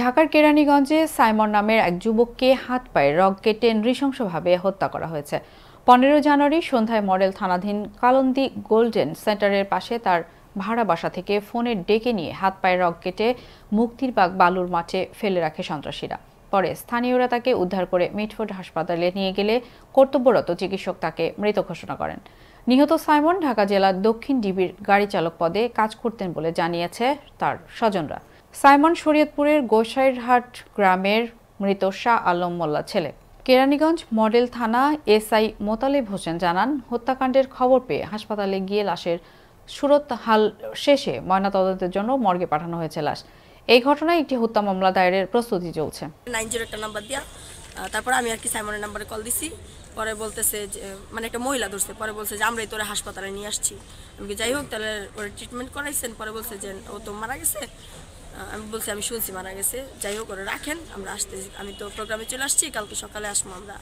ঢাকার কেরানীগঞ্জে সাইমন নামের এক যুবককে হাত পায়ে রগ কেটে নৃশংসভাবে হত্যা করা হয়েছে। পনেরো জানুয়ারি সন্ধ্যায় মডেল থানাধীন কালন্দি গোল্ডেন সেন্টারের পাশে তার ভাড়া বাসা থেকে ফোনে ডেকে নিয়ে হাত পায়ে রগ কেটে মুক্তির মুক্তিরবাগ বালুর মাঠে ফেলে রাখে সন্ত্রাসীরা। পরে স্থানীয়রা তাকে উদ্ধার করে মিটফোর্ড হাসপাতালে নিয়ে গেলে কর্তব্যরত চিকিৎসক তাকে মৃত ঘোষণা করেন। নিহত সাইমন ঢাকা জেলার দক্ষিণ ডিবির গাড়ি চালক পদে কাজ করতেন বলে জানিয়েছে তার স্বজনরা। সাইমন শরীয়তপুরের গোসাইরহাট গ্রামের মৃত শাহ আলম মোল্লা ছেলে। কেরানীগঞ্জ মডেল থানা এসআই মোতালেব হোসেন জানান, হত্যাকাণ্ডের খবর পেয়ে হাসপাতালে গিয়ে লাশের সুরত হাল শেষে ময়নাতদন্তের জন্য মর্গে পাঠানো হয়েছে লাশ। এই ঘটনায় একটি হত্যা মামলা দায়েরের প্রস্তুতি চলছে। নাইন জিরো একটা নাম্বার দিয়া তারপর আমি আর কি সাইমনের নাম্বারে কল দিছি। পরে বলতেছে যে মানে একটা মহিলা ধরছে, পরে বলছে যে, আমরাই তোরা হাসপাতালে নিয়ে আসছি। আমি যাই হোক, তাহলে ওরা ট্রিটমেন্ট করাইছেন। পরে বলছে যে, ও তো মারা গেছে। আমি বলছি, আমি শুনছি মারা গেছে। যাই হোক, ওরা রাখেন, আমরা আসতে আমি তো প্রোগ্রামে চলে আসছি, কালকে সকালে আসব আমরা।